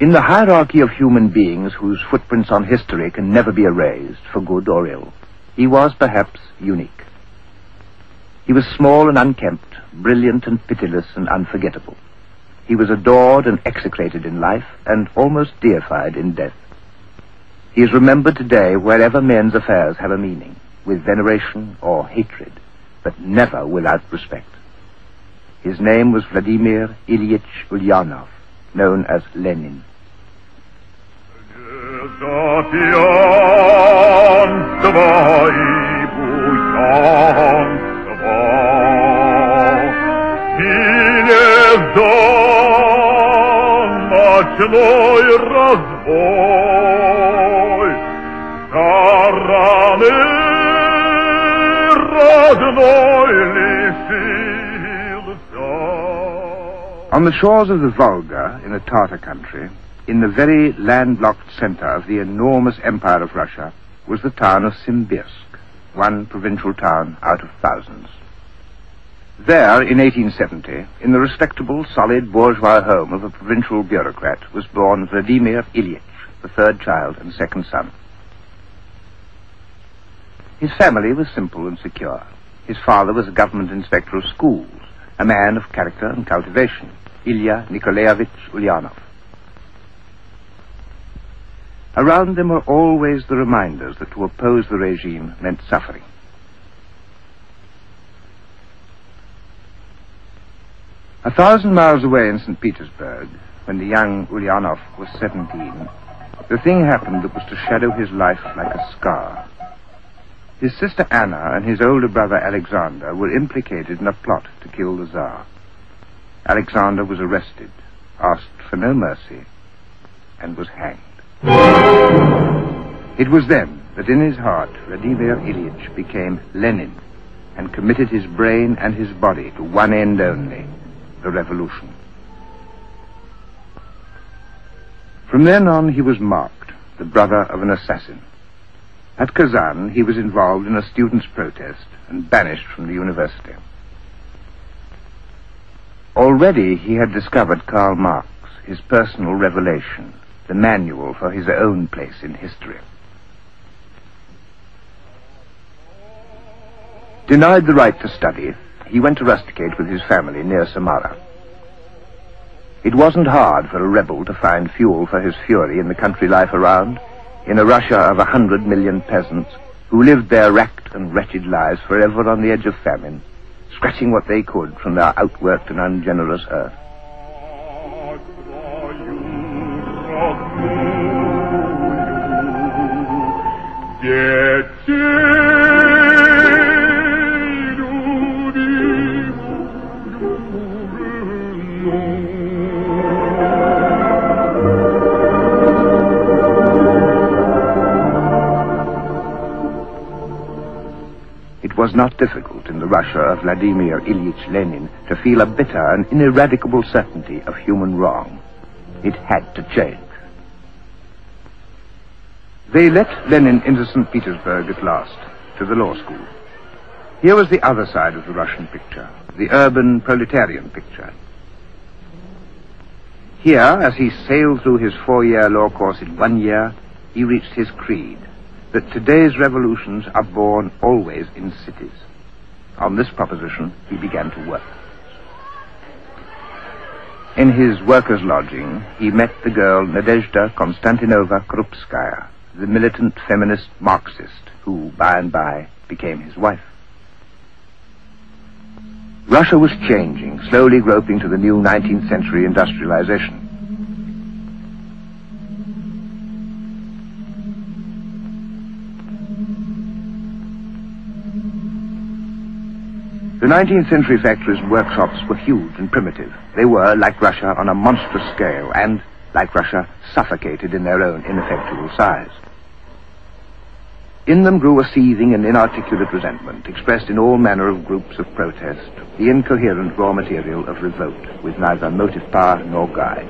In the hierarchy of human beings whose footprints on history can never be erased, for good or ill, he was perhaps unique. He was small and unkempt, brilliant and pitiless and unforgettable. He was adored and execrated in life, and almost deified in death. He is remembered today wherever men's affairs have a meaning, with veneration or hatred, but never without respect. His name was Vladimir Ilyich Ulyanov, known as Lenin. ночной разбой, стороны родной лишился. On the shores of the Volga, in a Tartar country, in the very landlocked center of the enormous empire of Russia, was the town of Simbirsk, one provincial town out of thousands. There, in 1870, in the respectable, solid bourgeois home of a provincial bureaucrat, was born Vladimir Ilyich, the third child and second son. His family was simple and secure. His father was a government inspector of schools, a man of character and cultivation, Ilya Nikolaevich Ulyanov. Around them were always the reminders that to oppose the regime meant suffering. A thousand miles away in St. Petersburg, when the young Ulyanov was 17, the thing happened that was to shadow his life like a scar. His sister Anna and his older brother Alexander were implicated in a plot to kill the Tsar. Alexander was arrested, asked for no mercy, and was hanged. It was then that in his heart Vladimir Ilyich became Lenin and committed his brain and his body to one end only, the revolution. From then on, he was marked, the brother of an assassin. At Kazan, he was involved in a students' protest and banished from the university. Already he had discovered Karl Marx, his personal revelation, the manual for his own place in history. Denied the right to study, he went to rusticate with his family near Samara. It wasn't hard for a rebel to find fuel for his fury in the country life around, in a Russia of a hundred million peasants who lived their racked and wretched lives forever on the edge of famine, scratching what they could from their outworked and ungenerous earth. Was not difficult in the Russia of Vladimir Ilyich Lenin to feel a bitter and ineradicable certainty of human wrong. It had to change. They let Lenin into St. Petersburg at last, to the law school. Here was the other side of the Russian picture, the urban proletarian picture. Here, as he sailed through his four-year law course in one year, he reached his creed, that today's revolutions are born always in cities. On this proposition, he began to work. In his workers' lodging, he met the girl Nadezhda Konstantinovna Krupskaya, the militant feminist Marxist, who, by and by, became his wife. Russia was changing, slowly groping to the new 19th century industrialization. The 19th century factories and workshops were huge and primitive. They were, like Russia, on a monstrous scale and, like Russia, suffocated in their own ineffectual size. In them grew a seething and inarticulate resentment, expressed in all manner of groups of protest, the incoherent raw material of revolt, with neither motive power nor guide.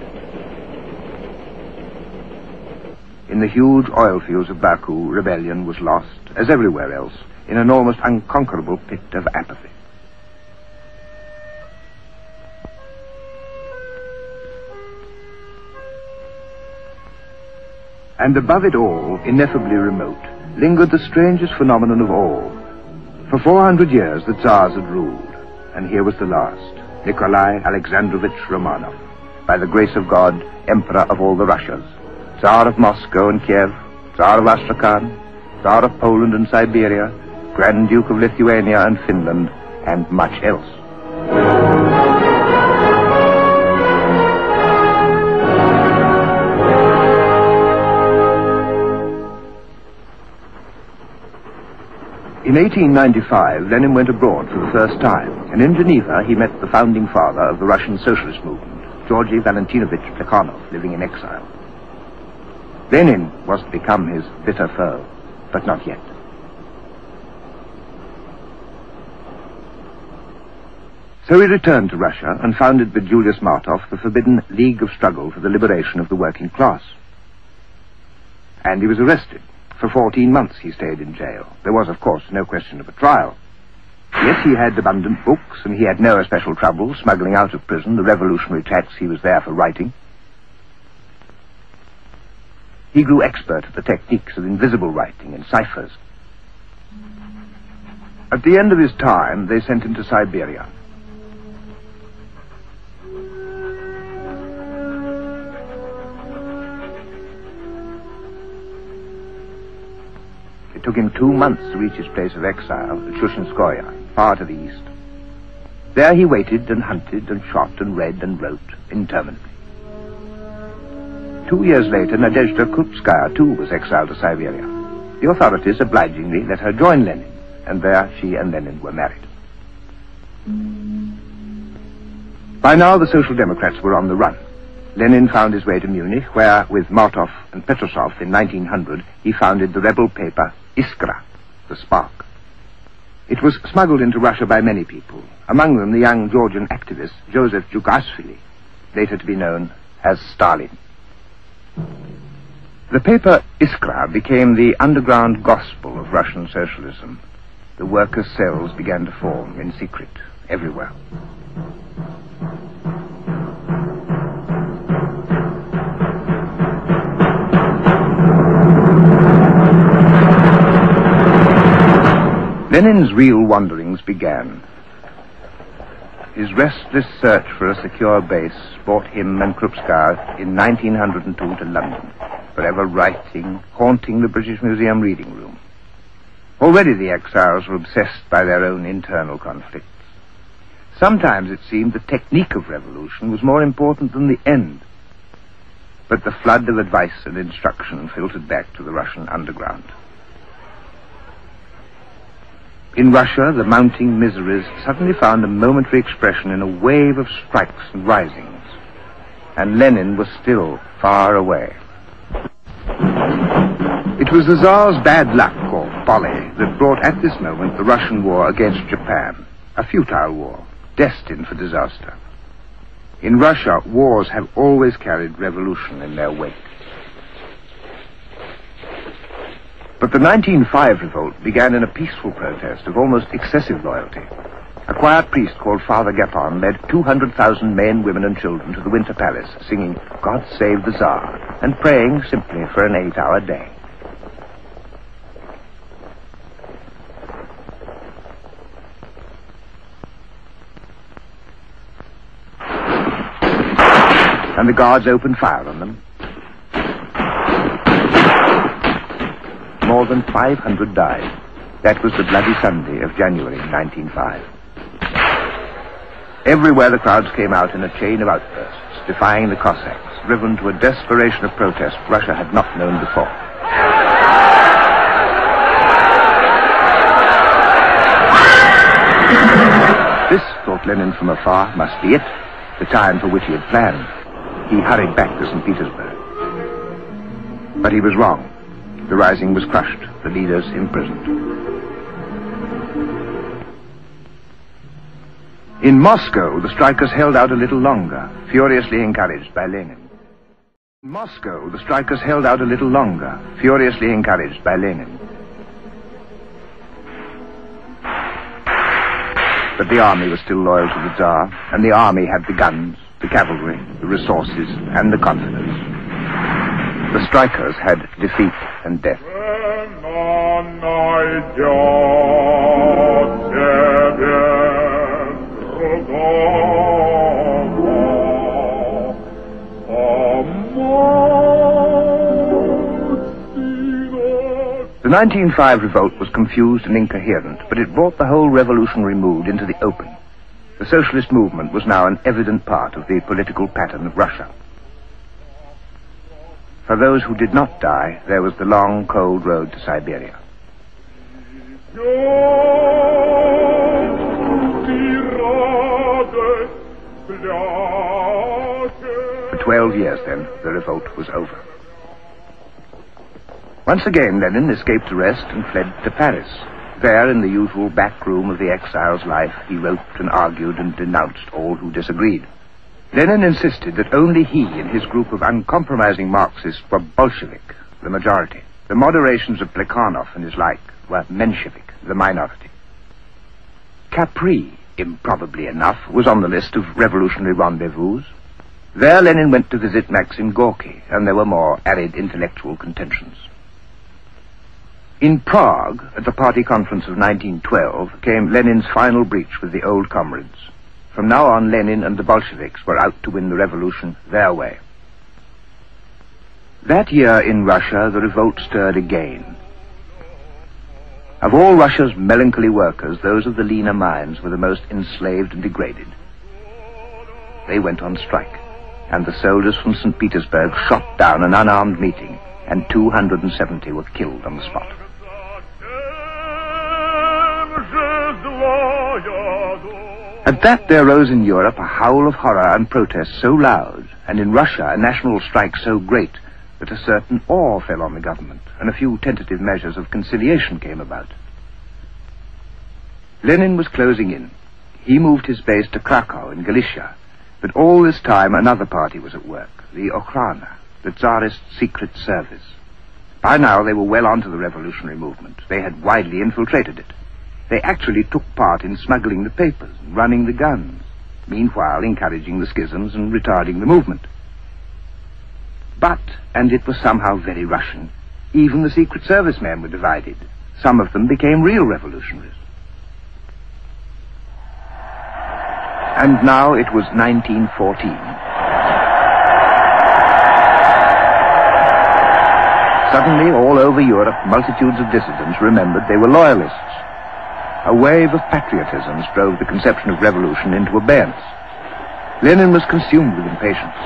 In the huge oil fields of Baku, rebellion was lost, as everywhere else, in an almost unconquerable pit of apathy. And above it all, ineffably remote, lingered the strangest phenomenon of all. For 400 years the Tsars had ruled, and here was the last, Nikolai Alexandrovich Romanov, by the grace of God, Emperor of all the Russias, Tsar of Moscow and Kiev, Tsar of Astrakhan, Tsar of Poland and Siberia, Grand Duke of Lithuania and Finland, and much else. In 1895, Lenin went abroad for the first time, and in Geneva he met the founding father of the Russian socialist movement, Georgy Valentinovich Plekhanov, living in exile. Lenin was to become his bitter foe, but not yet. So he returned to Russia and founded with Julius Martov the forbidden League of Struggle for the Liberation of the Working Class. And he was arrested. For 14 months he stayed in jail. There was, of course, no question of a trial. Yet he had abundant books, and he had no especial trouble smuggling out of prison the revolutionary tracts he was there for writing. He grew expert at the techniques of invisible writing and ciphers. At the end of his time, they sent him to Siberia. It took him two months to reach his place of exile at Shushenskoye, far to the east. There he waited and hunted and shot and read and wrote interminably. Two years later, Nadezhda Krupskaya, too, was exiled to Siberia. The authorities obligingly let her join Lenin, and there she and Lenin were married. By now, the Social Democrats were on the run. Lenin found his way to Munich, where, with Martov and Potresov in 1900, he founded the rebel paper Iskra, the Spark. It was smuggled into Russia by many people, among them the young Georgian activist Joseph Djougashvili, later to be known as Stalin. The paper Iskra became the underground gospel of Russian socialism. The workers' cells began to form in secret everywhere. Lenin's real wanderings began. His restless search for a secure base brought him and Krupskaya in 1902 to London, forever writing, haunting the British Museum reading room. Already the exiles were obsessed by their own internal conflicts. Sometimes it seemed the technique of revolution was more important than the end. But the flood of advice and instruction filtered back to the Russian underground. In Russia, the mounting miseries suddenly found a momentary expression in a wave of strikes and risings. And Lenin was still far away. It was the Tsar's bad luck, or folly, that brought at this moment the Russian war against Japan. A futile war, destined for disaster. In Russia, wars have always carried revolution in their wake. But the 1905 revolt began in a peaceful protest of almost excessive loyalty. A quiet priest called Father Gapon led 200,000 men, women, and children to the Winter Palace, singing God Save the Tsar, and praying simply for an eight-hour day. And the guards opened fire on them, more than 500 died. That was the Bloody Sunday of January 1905. Everywhere the crowds came out in a chain of outbursts, defying the Cossacks, driven to a desperation of protest Russia had not known before. This, thought Lenin from afar, must be it, the time for which he had planned. He hurried back to St. Petersburg. But he was wrong. The rising was crushed, the leaders imprisoned. In Moscow, the strikers held out a little longer, furiously encouraged by Lenin. In Moscow, the strikers held out a little longer, furiously encouraged by Lenin. But the army was still loyal to the Tsar, and the army had the guns, the cavalry, the resources, and the confidence. The strikers had defeat and death. The 1905 revolt was confused and incoherent, but it brought the whole revolutionary mood into the open. The socialist movement was now an evident part of the political pattern of Russia. For those who did not die, there was the long, cold road to Siberia. For 12 years, then, the revolt was over. Once again, Lenin escaped arrest and fled to Paris. There, in the usual back room of the exile's life, he wrote and argued and denounced all who disagreed. Lenin insisted that only he and his group of uncompromising Marxists were Bolshevik, the majority. The moderations of Plekhanov and his like were Menshevik, the minority. Capri, improbably enough, was on the list of revolutionary rendezvous. There Lenin went to visit Maxim Gorky, and there were more arid intellectual contentions. In Prague, at the party conference of 1912, came Lenin's final breach with the old comrades. From now on, Lenin and the Bolsheviks were out to win the revolution their way. That year in Russia, the revolt stirred again. Of all Russia's melancholy workers, those of the Lena mines were the most enslaved and degraded. They went on strike, and the soldiers from St. Petersburg shot down an unarmed meeting, and 270 were killed on the spot. At that there rose in Europe a howl of horror and protest so loud, and in Russia a national strike so great, that a certain awe fell on the government, and a few tentative measures of conciliation came about. Lenin was closing in. He moved his base to Krakow in Galicia, but all this time another party was at work, the Okhrana, the Tsarist secret service. By now they were well on to the revolutionary movement. They had widely infiltrated it. They actually took part in smuggling the papers and running the guns, meanwhile encouraging the schisms and retarding the movement. But, and it was somehow very Russian, even the Secret Service men were divided. Some of them became real revolutionaries. And now it was 1914. Suddenly, all over Europe, multitudes of dissidents remembered they were loyalists a wave of patriotism drove the conception of revolution into abeyance. Lenin was consumed with impatience.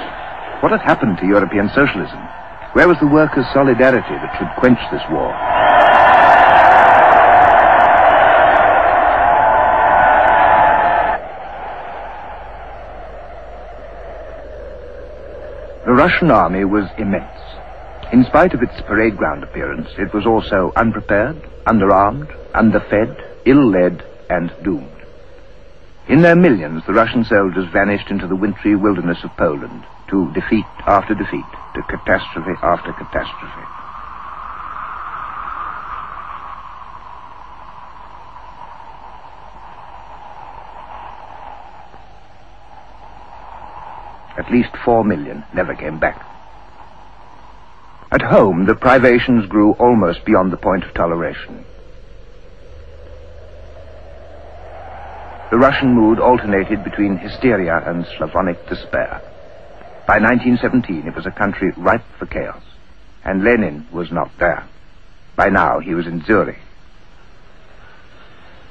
What had happened to European socialism? Where was the workers' solidarity that should quench this war? The Russian army was immense. In spite of its parade ground appearance, it was also unprepared, underarmed, underfed, ill-led, and doomed. In their millions, the Russian soldiers vanished into the wintry wilderness of Poland, to defeat after defeat, to catastrophe after catastrophe. At least four million never came back. At home, the privations grew almost beyond the point of toleration. The Russian mood alternated between hysteria and Slavonic despair. By 1917, it was a country ripe for chaos, and Lenin was not there. By now, he was in Zurich.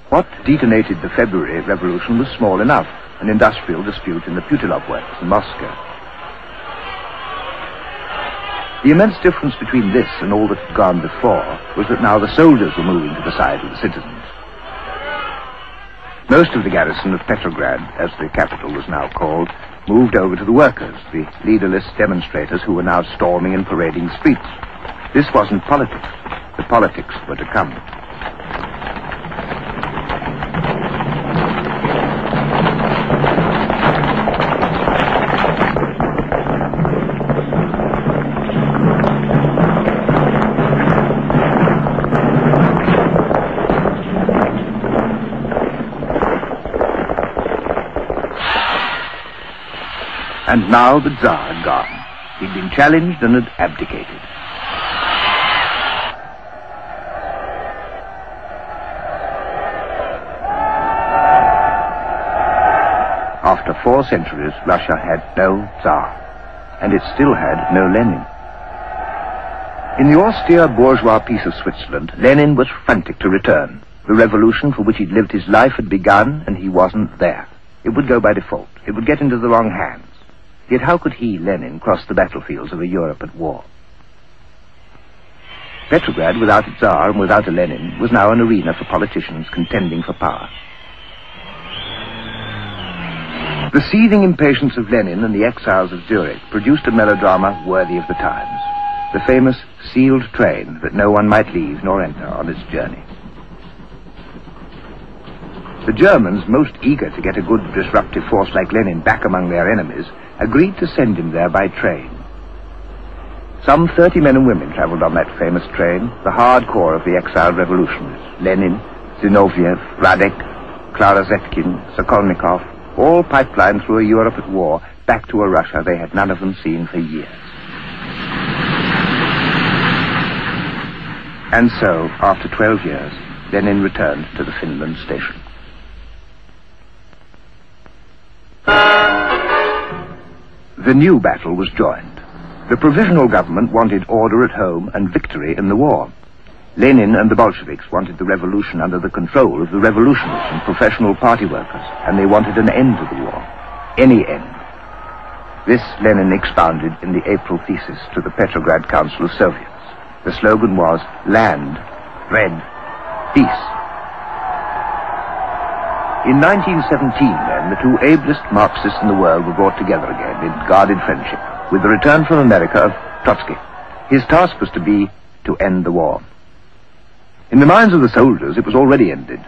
What detonated the February Revolution was small enough, an industrial dispute in the Putilov works in Moscow. The immense difference between this and all that had gone before was that now the soldiers were moving to the side of the citizens. Most of the garrison of Petrograd, as the capital was now called, moved over to the workers, the leaderless demonstrators who were now storming and parading streets. This wasn't politics. The politics were to come. And now the Tsar had gone. He'd been challenged and had abdicated. After four centuries, Russia had no Tsar, and it still had no Lenin. In the austere bourgeois peace of Switzerland, Lenin was frantic to return. The revolution for which he'd lived his life had begun, and he wasn't there. It would go by default. It would get into the wrong hands. Yet how could he, Lenin, cross the battlefields of a Europe at war? Petrograd, without its Tsar and without a Lenin, was now an arena for politicians contending for power. The seething impatience of Lenin and the exiles of Zurich produced a melodrama worthy of the times. The famous sealed train that no one might leave nor enter on its journey. The Germans, most eager to get a good disruptive force like Lenin back among their enemies, agreed to send him there by train. Some 30 men and women traveled on that famous train, the hard core of the exiled revolutionaries. Lenin, Zinoviev, Radek, Clara Zetkin, Sokolnikov, all pipelined through a Europe at war, back to a Russia they had none of them seen for years. And so, after 12 years, Lenin returned to the Finland station. The new battle was joined. The provisional government wanted order at home and victory in the war. Lenin and the Bolsheviks wanted the revolution under the control of the revolutionists and professional party workers, and they wanted an end to the war. Any end. This Lenin expounded in the April thesis to the Petrograd Council of Soviets. The slogan was land, bread, peace. In 1917, then, the two ablest Marxists in the world were brought together again in guarded friendship, with the return from America of Trotsky. His task was to be to end the war. In the minds of the soldiers, it was already ended.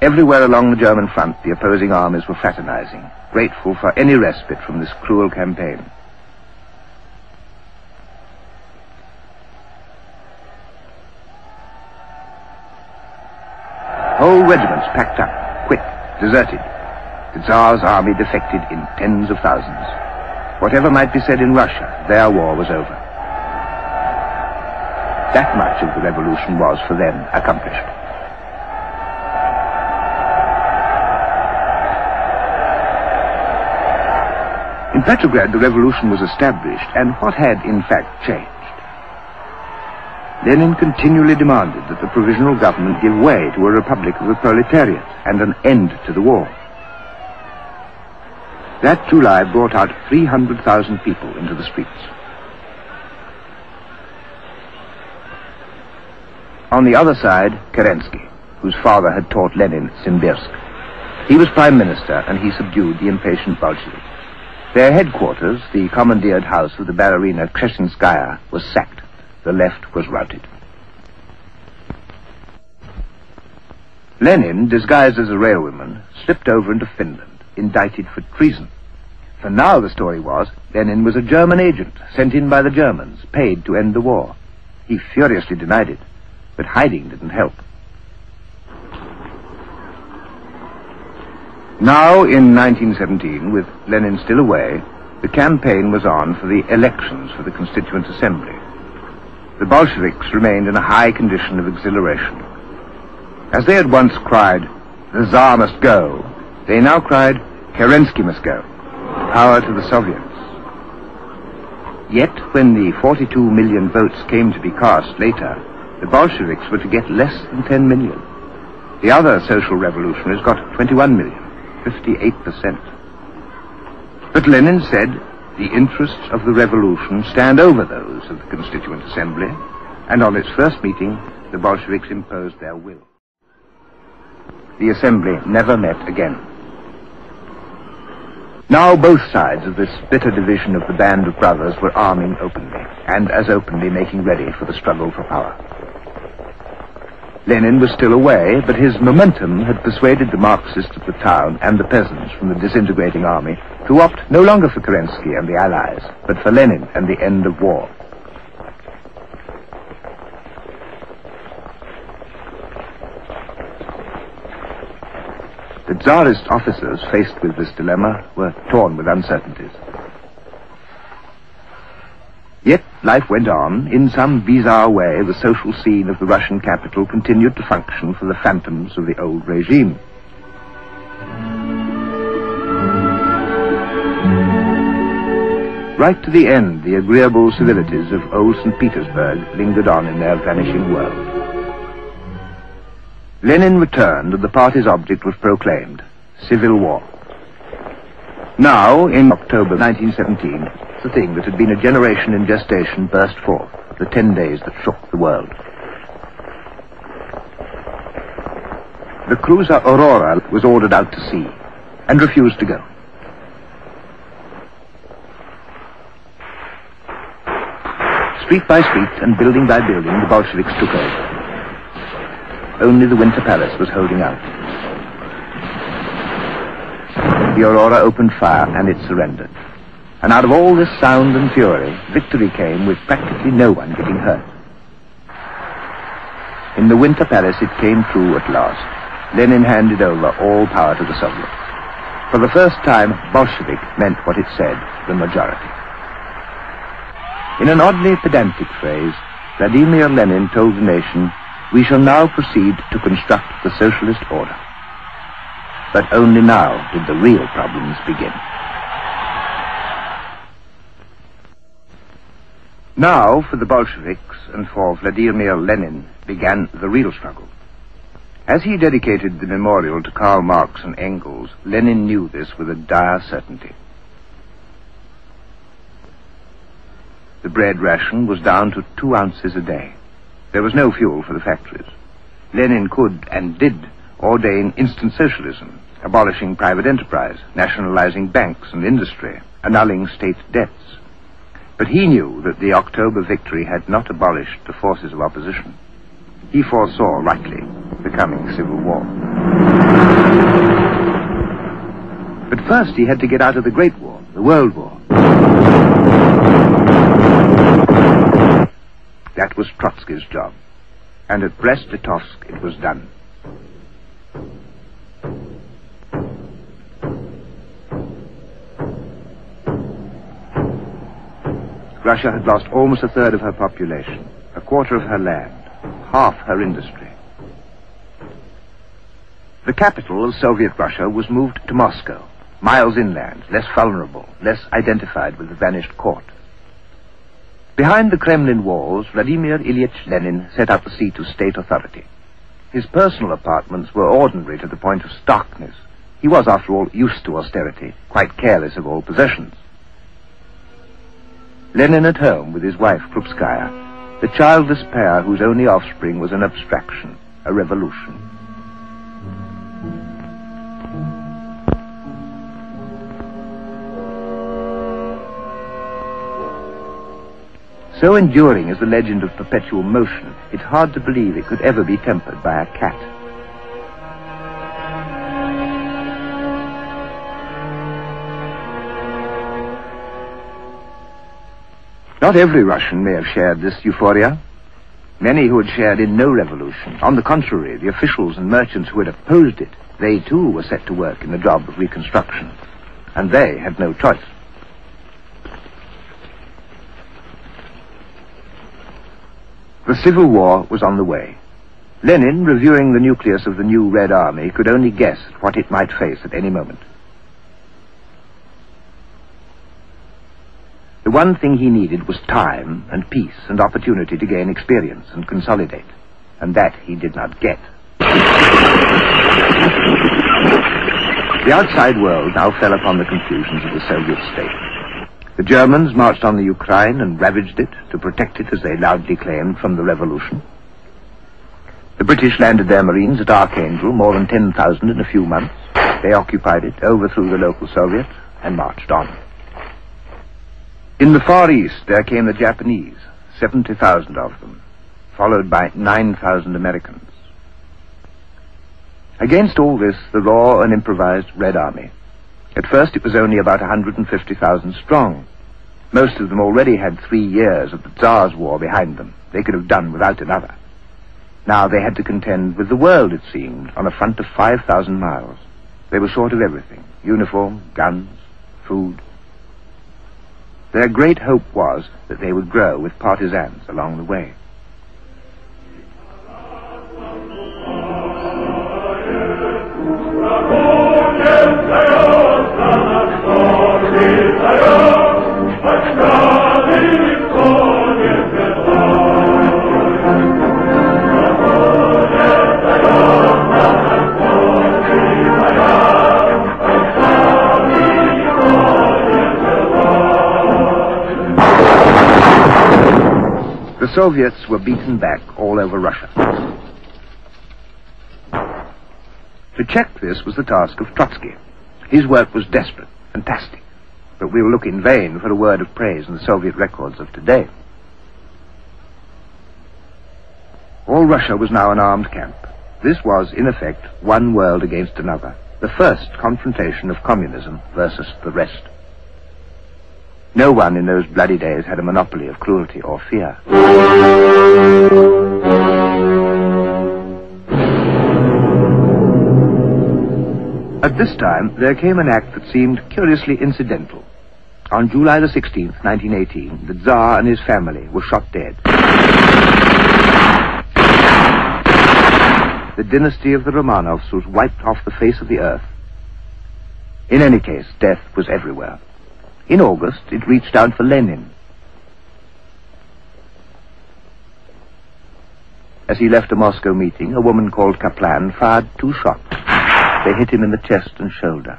Everywhere along the German front, the opposing armies were fraternizing, grateful for any respite from this cruel campaign. Whole regiments packed up, quit, deserted. The Tsar's army defected in tens of thousands. Whatever might be said in Russia, their war was over. That much of the revolution was, for them, accomplished. In Petrograd, the revolution was established, and what had, in fact, changed? Lenin continually demanded that the provisional government give way to a republic of the proletariat and an end to the war. That July brought out 300,000 people into the streets. On the other side, Kerensky, whose father had taught Lenin Simbirsk. He was prime minister, and he subdued the impatient Bolsheviks. Their headquarters, the commandeered house of the ballerina Kreshenskaya, was sacked. The left was routed. Lenin, disguised as a railwayman, slipped over into Finland, indicted for treason. For now the story was, Lenin was a German agent, sent in by the Germans, paid to end the war. He furiously denied it but hiding didn't help. Now, in 1917, with Lenin still away, the campaign was on for the elections for the Constituent Assembly. The Bolsheviks remained in a high condition of exhilaration. As they had once cried, the Tsar must go, they now cried, Kerensky must go. Power to the Soviets. Yet, when the 42 million votes came to be cast later, the Bolsheviks were to get less than 10 million. The other social revolutionaries got 21 million, 58%. But Lenin said the interests of the revolution stand over those of the Constituent Assembly, and on its first meeting, the Bolsheviks imposed their will. The Assembly never met again. Now both sides of this bitter division of the band of brothers were arming openly, and as openly making ready for the struggle for power. Lenin was still away, but his momentum had persuaded the Marxists of the town and the peasants from the disintegrating army to opt no longer for Kerensky and the Allies, but for Lenin and the end of war. The Tsarist officers, faced with this dilemma, were torn with uncertainties. Yet life went on. In some bizarre way, the social scene of the Russian capital continued to function for the phantoms of the old regime. Right to the end, the agreeable civilities of old St. Petersburg lingered on in their vanishing world. Lenin returned and the party's object was proclaimed, civil war. Now, in October 1917, the thing that had been a generation in gestation burst forth, the ten days that shook the world. The cruiser Aurora was ordered out to sea and refused to go. Street by street and building by building, the Bolsheviks took over. Only the Winter Palace was holding out. The Aurora opened fire and it surrendered. And out of all this sound and fury, victory came with practically no one getting hurt. In the Winter Palace it came true at last. Lenin handed over all power to the Soviets. For the first time, Bolshevik meant what it said, the majority. In an oddly pedantic phrase, Vladimir Lenin told the nation, we shall now proceed to construct the socialist order. But only now did the real problems begin. Now, for the Bolsheviks and for Vladimir Lenin, began the real struggle. As he dedicated the memorial to Karl Marx and Engels, Lenin knew this with a dire certainty. The bread ration was down to two ounces a day. There was no fuel for the factories. Lenin could and did ordain instant socialism, abolishing private enterprise, nationalizing banks and industry, annulling state debts. But he knew that the October victory had not abolished the forces of opposition. He foresaw rightly the coming civil war. But first he had to get out of the Great War, the World War. That was Trotsky's job. And at Brest-Litovsk it was done. Russia had lost almost a third of her population, a quarter of her land, half her industry. The capital of Soviet Russia was moved to Moscow, miles inland, less vulnerable, less identified with the vanished court. Behind the Kremlin walls, Vladimir Ilyich Lenin set up a seat of state authority. His personal apartments were ordinary to the point of starkness. He was, after all, used to austerity, quite careless of all possessions. Lenin at home with his wife Krupskaya, the childless pair whose only offspring was an abstraction, a revolution. So enduring is the legend of perpetual motion, it's hard to believe it could ever be tempered by a cat. Not every Russian may have shared this euphoria. Many who had shared in no revolution. On the contrary, the officials and merchants who had opposed it, they too were set to work in the job of reconstruction. And they had no choice. The Civil War was on the way. Lenin, reviewing the nucleus of the new Red Army, could only guess at what it might face at any moment. The one thing he needed was time and peace and opportunity to gain experience and consolidate. And that he did not get. The outside world now fell upon the confusions of the Soviet state. The Germans marched on the Ukraine and ravaged it to protect it, as they loudly claimed, from the revolution. The British landed their marines at Archangel, more than 10,000 in a few months. They occupied it, overthrew the local Soviet, and marched on. In the Far East, there came the Japanese, 70,000 of them, followed by 9,000 Americans. Against all this, the raw and improvised Red Army. At first, it was only about 150,000 strong. Most of them already had three years of the Tsar's war behind them. They could have done without another. Now they had to contend with the world, it seemed, on a front of 5,000 miles. They were short of everything uniform, guns, food, Their great hope was that they would grow with partisans along the way. The Soviets were beaten back all over Russia. To check this was the task of Trotsky. His work was desperate, fantastic, but we will look in vain for a word of praise in the Soviet records of today. All Russia was now an armed camp. This was, in effect, one world against another, the first confrontation of communism versus the rest. No one in those bloody days had a monopoly of cruelty or fear. At this time, there came an act that seemed curiously incidental. On July the 16th, 1918, the Tsar and his family were shot dead. The dynasty of the Romanovs was wiped off the face of the earth. In any case, death was everywhere. In August, it reached out for Lenin. As he left a Moscow meeting, a woman called Kaplan fired two shots. They hit him in the chest and shoulder.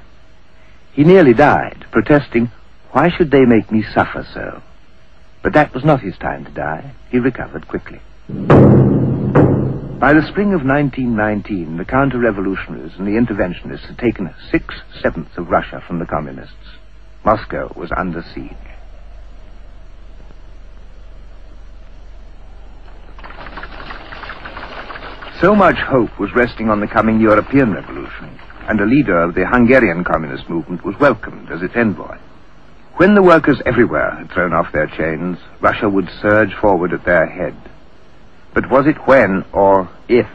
He nearly died, protesting, Why should they make me suffer so? But that was not his time to die. He recovered quickly. By the spring of 1919, the counter-revolutionaries and the interventionists had taken six-sevenths of Russia from the communists. Moscow was under siege. So much hope was resting on the coming European revolution, and a leader of the Hungarian communist movement was welcomed as its envoy. When the workers everywhere had thrown off their chains, Russia would surge forward at their head. But was it when or if?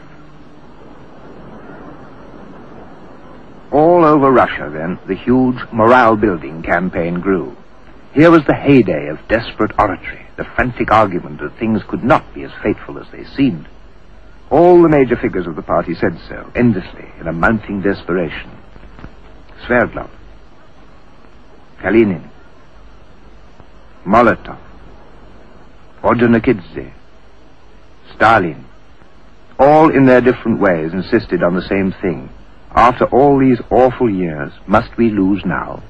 All over Russia, then, the huge morale-building campaign grew. Here was the heyday of desperate oratory, the frantic argument that things could not be as fateful as they seemed. All the major figures of the party said so, endlessly, in a mounting desperation. Sverdlov, Kalinin, Molotov, Ordzhonikidze, Stalin, all in their different ways insisted on the same thing. After all these awful years, must we lose now?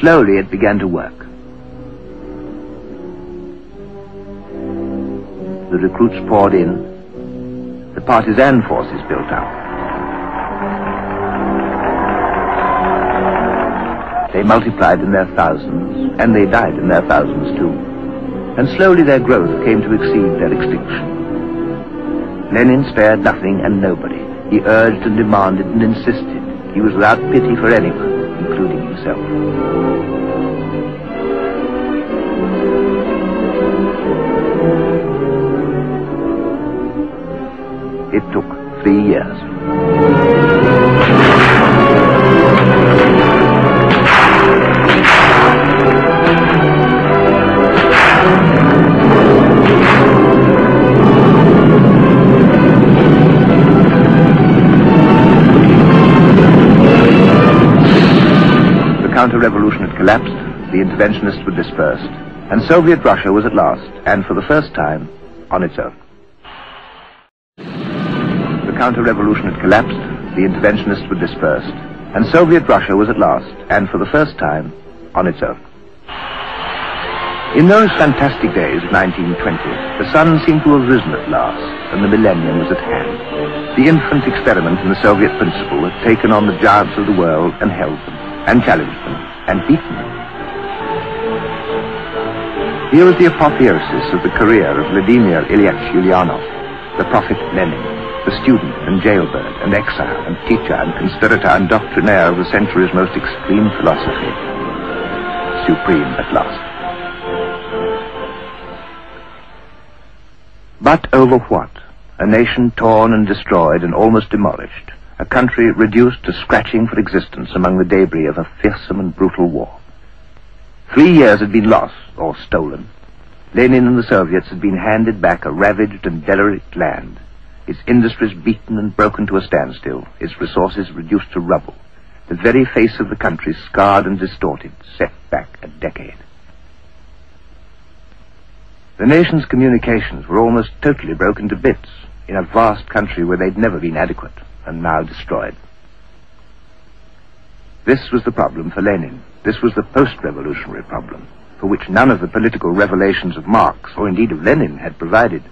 Slowly it began to work. The recruits poured in. The partisan forces built up. They multiplied in their thousands, and they died in their thousands too. And slowly their growth came to exceed their extinction. Lenin spared nothing and nobody. He urged and demanded and insisted. He was without pity for anyone, including himself. It took three years. Counter-revolution had collapsed, the interventionists were dispersed, and Soviet Russia was at last, and for the first time, on its own. The counter-revolution had collapsed, the interventionists were dispersed, and Soviet Russia was at last, and for the first time, on its own. In those fantastic days of 1920, the sun seemed to have risen at last, and the millennium was at hand. The infant experiment in the Soviet principle had taken on the giants of the world and held them, and challenged them, and beaten them. Here is the apotheosis of the career of Vladimir Ilyich Ulyanov, the prophet Lenin, the student and jailbird and exile and teacher and conspirator and doctrinaire of the century's most extreme philosophy. Supreme at last. But over what? A nation torn and destroyed and almost demolished. A country reduced to scratching for existence among the debris of a fearsome and brutal war. Three years had been lost, or stolen. Lenin and the Soviets had been handed back a ravaged and derelict land, its industries beaten and broken to a standstill, its resources reduced to rubble, the very face of the country scarred and distorted, set back a decade. The nation's communications were almost totally broken to bits in a vast country where they'd never been adequate and now destroyed. This was the problem for Lenin. This was the post-revolutionary problem, for which none of the political revelations of Marx, or indeed of Lenin, had provided.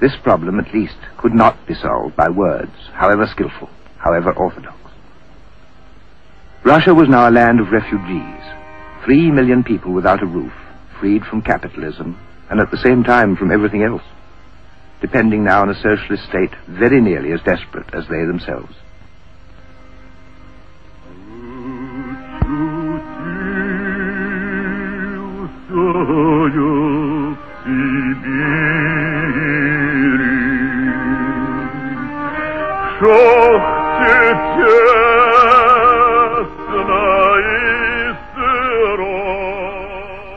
This problem, at least, could not be solved by words, however skillful, however orthodox. Russia was now a land of refugees, three million people without a roof, freed from capitalism, and at the same time from everything else, depending now on a socialist state very nearly as desperate as they themselves.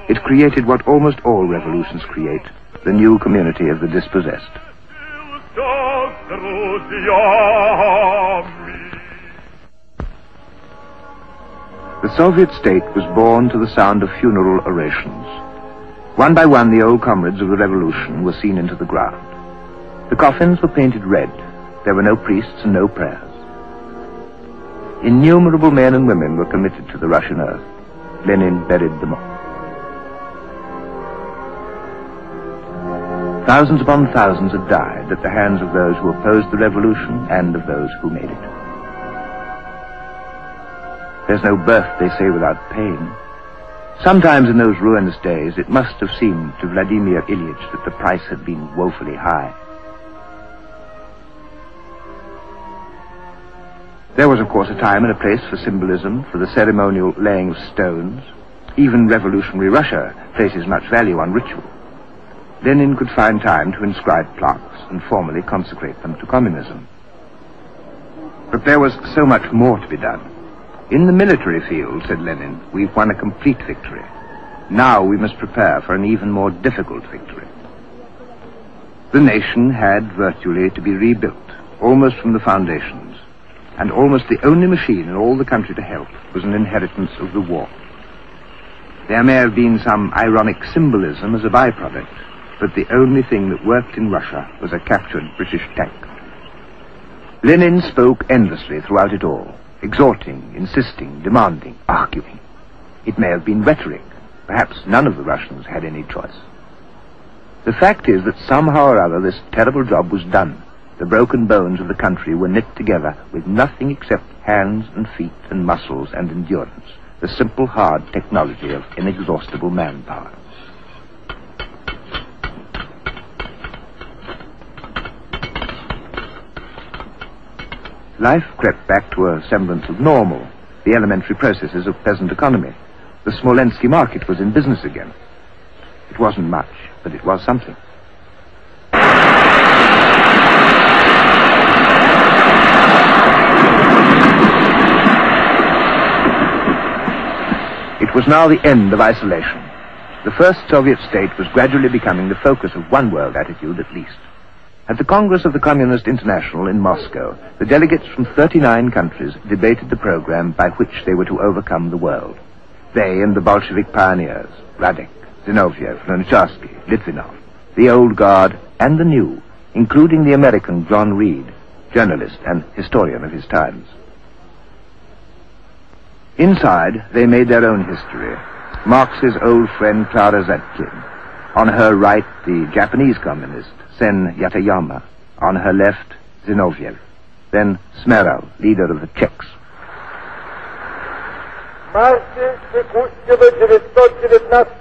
It created what almost all revolutions create, the new community of the dispossessed. The Soviet state was born to the sound of funeral orations. One by one, the old comrades of the revolution were seen into the ground. The coffins were painted red. There were no priests and no prayers. Innumerable men and women were committed to the Russian earth. Lenin buried them all. Thousands upon thousands had died at the hands of those who opposed the revolution and of those who made it. There's no birth, they say, without pain. Sometimes in those ruinous days it must have seemed to Vladimir Ilyich that the price had been woefully high. There was, of course, a time and a place for symbolism, for the ceremonial laying of stones. Even revolutionary Russia places much value on ritual. Lenin could find time to inscribe plaques and formally consecrate them to communism. But there was so much more to be done. In the military field, said Lenin, we've won a complete victory. Now we must prepare for an even more difficult victory. The nation had virtually to be rebuilt, almost from the foundations, and almost the only machine in all the country to help was an inheritance of the war. There may have been some ironic symbolism as a byproduct, but the only thing that worked in Russia was a captured British tank. Lenin spoke endlessly throughout it all, exhorting, insisting, demanding, arguing. It may have been rhetoric. Perhaps none of the Russians had any choice. The fact is that somehow or other this terrible job was done. The broken bones of the country were knit together with nothing except hands and feet and muscles and endurance, the simple hard technology of inexhaustible manpower. Life crept back to a semblance of normal, the elementary processes of peasant economy. The Smolensky market was in business again. It wasn't much, but it was something. It was now the end of isolation. The first Soviet state was gradually becoming the focus of one world attitude at least. At the Congress of the Communist International in Moscow, the delegates from 39 countries debated the program by which they were to overcome the world. They and the Bolshevik pioneers, Radek, Zinoviev, Lunacharsky, Litvinov, the old guard and the new, including the American John Reed, journalist and historian of his times. Inside, they made their own history. Marx's old friend Clara Zetkin. On her right, the Japanese communist, Sen Katayama. On her left, Zinoviev. Then Smerov, leader of the Czechs.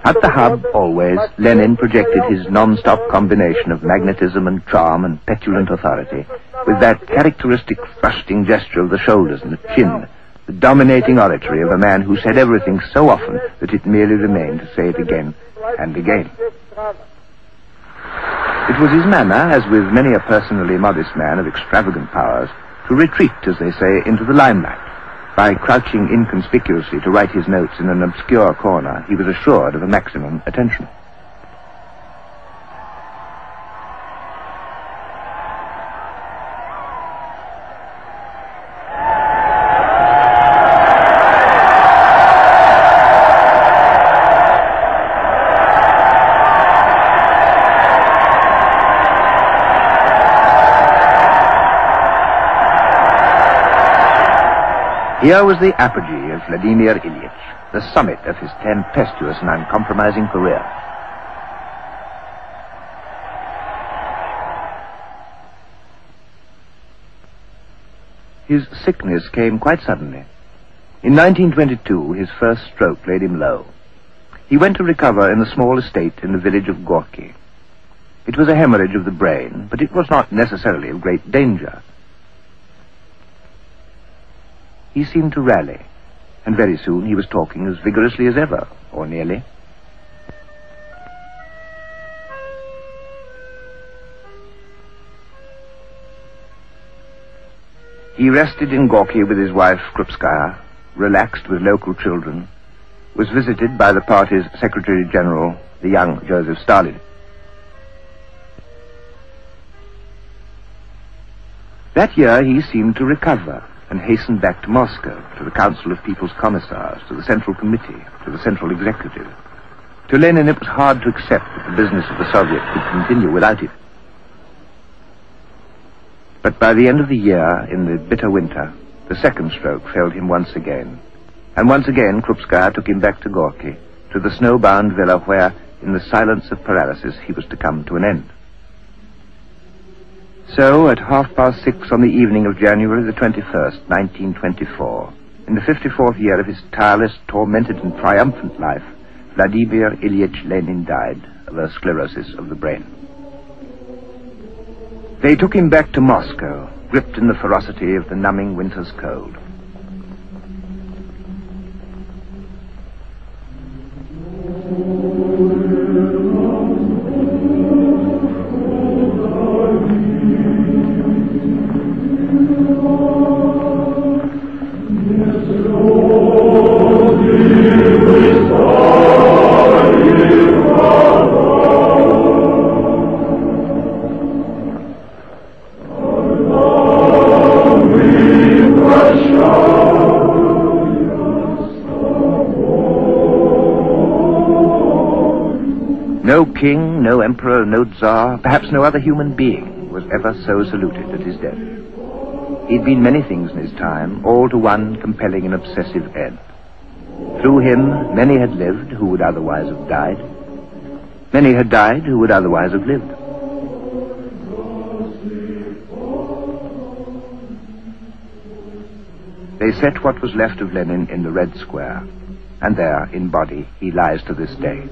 At the hub, always, Lenin projected his non-stop combination of magnetism and charm and petulant authority, with that characteristic thrusting gesture of the shoulders and the chin, the dominating oratory of a man who said everything so often that it merely remained to say it again and again. It was his manner, as with many a personally modest man of extravagant powers, to retreat, as they say, into the limelight, By crouching inconspicuously to write his notes in an obscure corner, he was assured of a maximum attention. Here was the apogee of Vladimir Ilyich, the summit of his tempestuous and uncompromising career. His sickness came quite suddenly. In 1922, his first stroke laid him low. He went to recover in a small estate in the village of Gorky. It was a hemorrhage of the brain, but it was not necessarily of great danger. He seemed to rally, and very soon he was talking as vigorously as ever, or nearly. He rested in Gorky with his wife Krupskaya, relaxed with local children, was visited by the party's Secretary General, the young Joseph Stalin. That year he seemed to recover and hastened back to Moscow, to the Council of People's Commissars, to the Central Committee, to the Central Executive. To Lenin it was hard to accept that the business of the Soviet could continue without him. But by the end of the year, in the bitter winter, the second stroke failed him once again. And once again Krupskaya took him back to Gorky, to the snow-bound villa where, in the silence of paralysis, he was to come to an end. So, at half past six on the evening of January the 21st, 1924, in the 54th year of his tireless, tormented, and triumphant life, Vladimir Ilyich Lenin died of a sclerosis of the brain. They took him back to Moscow, gripped in the ferocity of the numbing winter's cold. No king, no emperor, no czar, perhaps no other human being was ever so saluted at his death. He'd been many things in his time, all to one compelling and obsessive end. Through him, many had lived who would otherwise have died. Many had died who would otherwise have lived. They set what was left of Lenin in the Red Square, and there, in body, he lies to this day.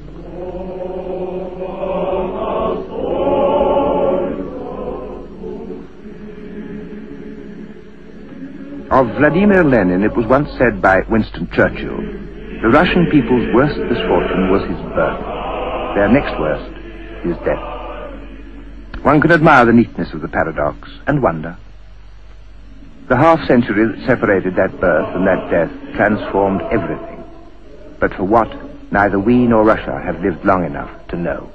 Of Vladimir Lenin, it was once said by Winston Churchill, the Russian people's worst misfortune was his birth. Their next worst, his death. One can admire the neatness of the paradox and wonder. The half century that separated that birth and that death transformed everything. But for what, neither we nor Russia have lived long enough to know.